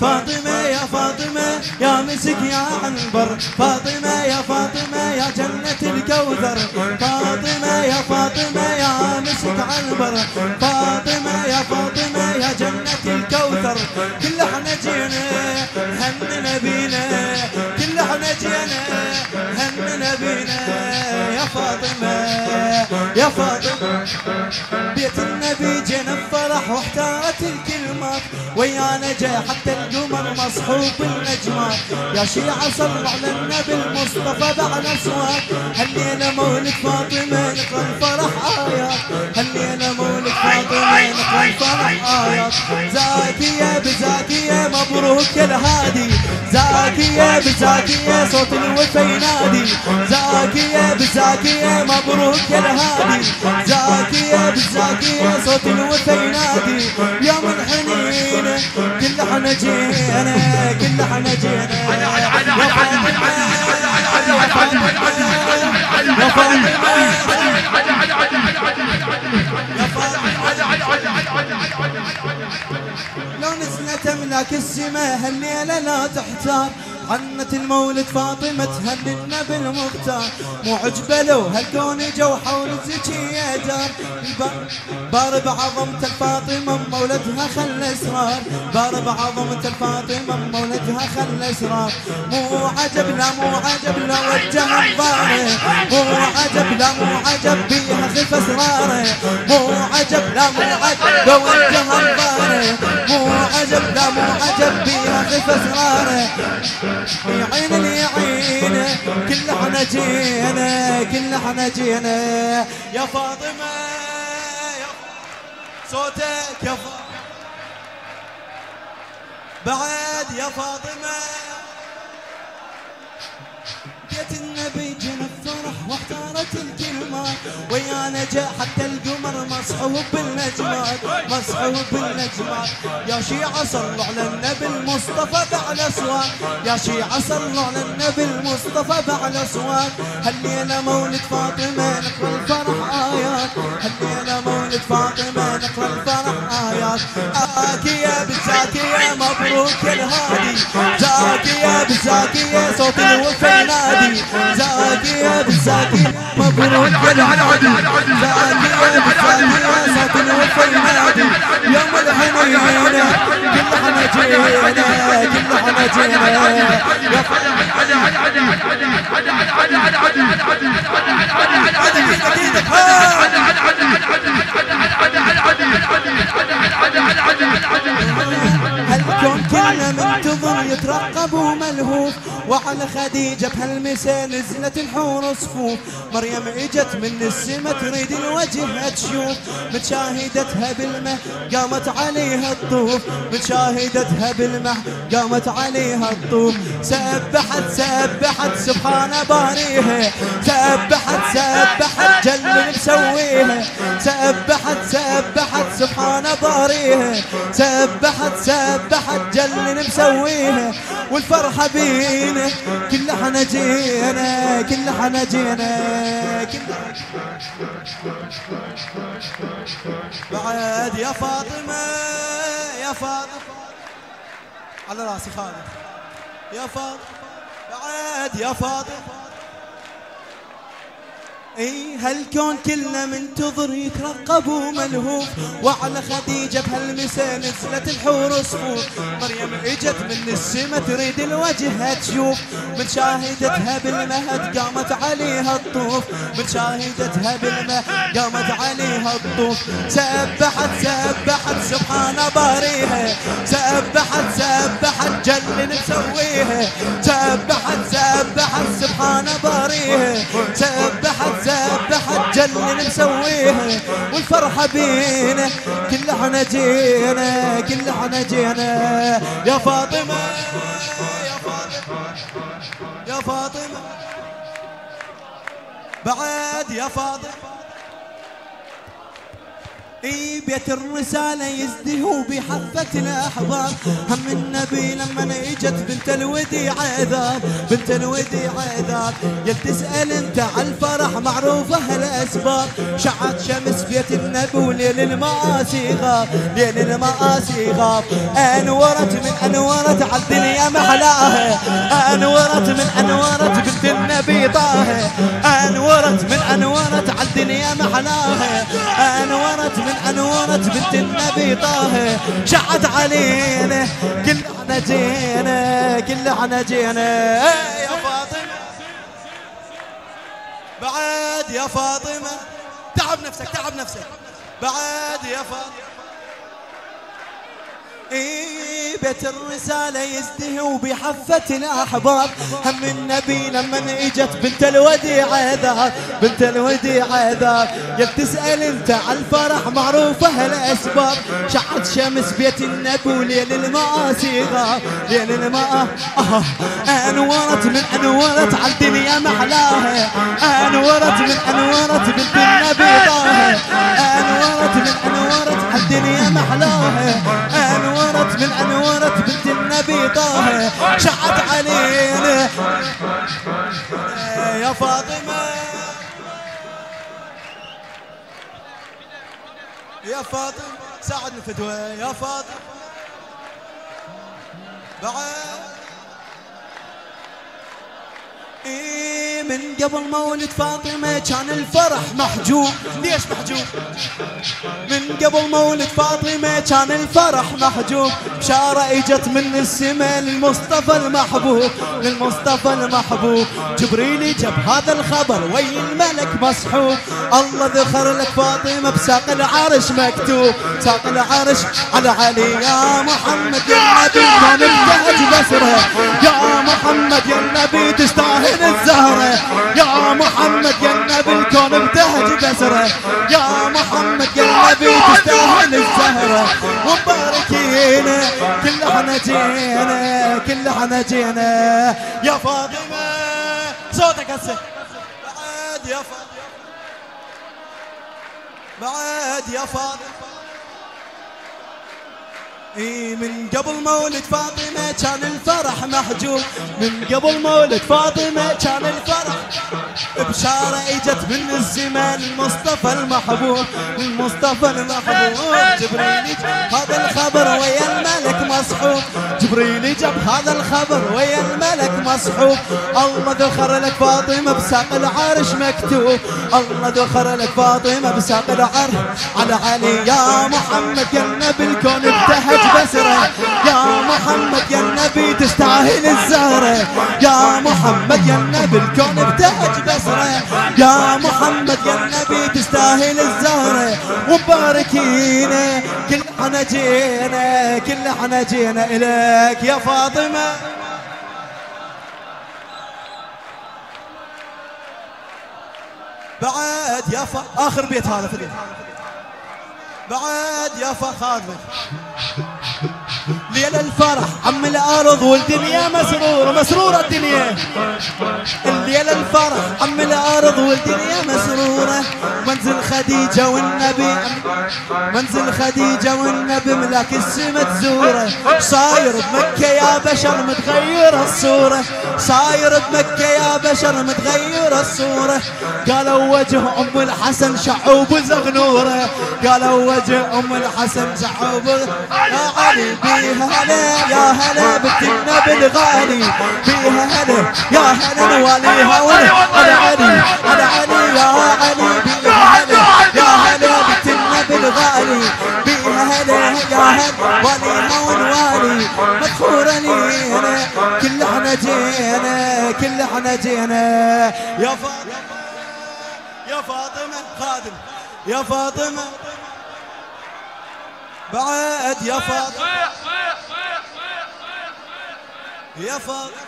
فاطمة يا فاطمة يا مسك يا عنبر. فاطمة يا فاطمة يا جنة الكوثر. فاطمة يا فاطمة يا مسك عنبر. فاطمة يا فاطمة يا جنة الكوثر. كل إحنا جينا هننا بينا. فاطمة بيت النبي جينا بفرح واحتارت الكلمات ويانا جاي حتى القمر مصحوب بالنجمات يا شيعة صلوا على النبي المصطفى بعد اصوات هالليلة مولد فاطمة نقرا الفرح آيات. هالليلة الفرح آيات زاكية بزاكية مبروك الهادي زاكية بزاكية صوت الوفا ينادي زاكية بزاكية مبروك الهادي زاكية بزاكية صوت الوفا ينادي يوم الحنين كل إحنا جينا كل إحنا جينا املاك السماء هالليلة لا تحتار. عنت المولد فاطمة تهننا بالمختار مو عجبة لو هالكون جو حول الزكية دار بار بعظمة الفاطمة مولدها خل إسرار. بار بعظمة الفاطمة مولدها خل إسرار. مو عجب لا مو عجب لا وجه أنظاره. مو عجب لا مو عجب بيها خف إسراره. مو عجب لا مو عجب لو وجه أنظاره. مو عجب لا مو عجب بيها خف إسراره. يعين اللي يعين كل إحنا جينا كل إحنا جينا يا فاطمة يا صوتك يا فاطمة. بعد يا فاطمة. بيت النبي جنى فرح واختارت الكلمات ويانا جاء حتى مصحوب بالنجمات مصحوب بالنجمات يا شيعة صلوا على النبي المصطفى بعد اصوات يا شيعة صلوا على النبي المصطفى بعد اصوات هالليلة مولد فاطمة نقرا الفرح آيات. هالليلة مولد فاطمة نقرا الفرح آيات زاكية بالزاكية مبروك الهادي زاكية بالزاكية صوت الوفا ينادي زاكية بالزاكية مبروك الهادي زاكية بالزاكية صوت الوفا ينادي يوم الحنين كل إحنا جينا كل إحنا جينا يا هالكون وعلى خديجة بهالمسا نزلت الحور صفوف مريم إجت من السما تريد الوجه تشوف. متشاهدتها بالمه قامت عليها الطوف. متشاهدتها بالمه قامت عليها الطوف. سبحت سبحت سبحان باريها. سبحت سبحت جل مسويها. سبحت سبحت سبحان باريها. سبحت سبحت جل مسويها. والفرحة بينا كل إحنا جينا كل إحنا جينا. بعد يا فاطمة يا فاطمة. على رأسي خالد. يا فاطمة. بعد يا فاطمة. إي هالكون كله منتظر يترقب وملهوف وعلى خديجة بهالمسا نزلت الحور صفوف. مريم إجت من السما تريد الوجه تشوف. من شاهدتها بالمهد قامت عليها الطوف. من شاهدتها بالمهد قامت عليها الطوف. سبحت سبحت سبحان باريها. سبحت سبحت جل مسويها. سبحت سبحت سبحان باريها سبحت سبحت جل مسويها والفرحة بينا كل إحنا جينا كل إحنا جينا. يا فاطمة يا فاطمة يا فاطمة. بعد يا فاطمة. إي بيت الرسالة يزدهو بحفة الأحباب. هم النبي لما اجت بنت الوديع عذاب بنت الوديع عذاب. يل تسأل انت على الفرح معروفة الأسباب شعت شمس بيت النبي وليل المآسي غاب ليل المآسي غاب. أنورت من أنورت انورت على الدنيا محلاها. أنورت من أنورت بنت النبي طه أنورت من أنورت على الدنيا محلاها. أنورت من أنورت بنت النبي طه. شعت علينا. كل إحنا جينا كل إحنا جينا. يا فاطمة. بعد يا فاطمة. تعب نفسك تعب نفسك. بعد يا فاطمة. إيه بيت الرسالة يزدهي وبحفة الأحباب. هم النبي لما إجت بنت الوديع ذاب بنت الوديع ذاب يا تسأل أنت على الفرح معروفة الأسباب شعت شمس بيت النبي وليل المآسي غاب. ليل الماء آه. أنورت من أنورت على الدنيا محلاها. أنورت من أنورت بنت النبي طه. أنورت من أنورت على الدنيا محلاها. النبي طه شعت علينا. يا فاطمة. يا فاطمة ساعدني فدوى يا فاطمة. بعد. إيه. من قبل مولد فاطمة كان الفرح محجوب. ليش محجوب؟ من قبل مولد فاطمة كان الفرح محجوب. بشارة إجت من السماء للمصطفى المحبوب. للمصطفى المحبوب. جبريل جاب هذا الخبر وي الملك مسحوب. الله ذخر لك فاطمة بساق العرش مكتوب. ساق العرش على علي. يا محمد يا نبي كان بتهج بسره. يا محمد يا نبي تستاهل يا محمد يا النبي الكون ابتهج بسره يا محمد يا النبي تستاهل الزهرة ومباركينا كل إحنا جينا كل إحنا جينا. يا فاطمة صوتك هسه. بعد يا فاطمة. بعد يا فاطمة. من قبل مولد فاطمة كان الفرح محجوب. من قبل مولد فاطمة كان الفرح. بشارة إجت من الزمان المصطفى المحبوب. المصطفى المحبوب. جبريل هذا الخبر ويا الملك مصحوب. جبريل جاب هذا الخبر ويا الملك مصحوب. الله ذخر لك فاطمة بساق العرش مكتوب. الله ذخر لك فاطمة بساق العرش. على علي يا محمد يا النبي الكون ابتهج بسره يا محمد يا النبي تستاهل الزهرة. يا محمد يا النبي الكون ابتهج بسره يا محمد يا النبي تستاهل الزهرة. ومباركينا كل إحنا جينا كل إحنا جينا إليك يا فاطمة. بعد يا ف... آخر بيت هذا في بعد يا فخاذك ليل الفرح عم الأرض والدنيا مسرورة مسرورة الدنيا. الليل الفرح عم الأرض والدنيا مسرورة. منزل خديجة والنبي منزل خديجة والنبي ملاك السما تزوره. صاير بمكة يا بشر متغير الصورة. صاير بمكة يا بشر متغير الصورة. قالوا وجه أم الحسن شعوب زغنورة. قالوا وجه أم الحسن شعوب يا علي بيها هلا يا هلا بنت النبي الغالي فيها هلا يا هلا نواليها ولا علي على علي يا علي بيها هلا يا هلا بنت النبي الغالي بيها هلا يا هلا واليها ونوالي. مدخورة لينا كل إحنا جينا كل إحنا جينا. يا فاطمة يا فاطمة خادم يا فاطمة. بعد يا فاطمة يا فاطمة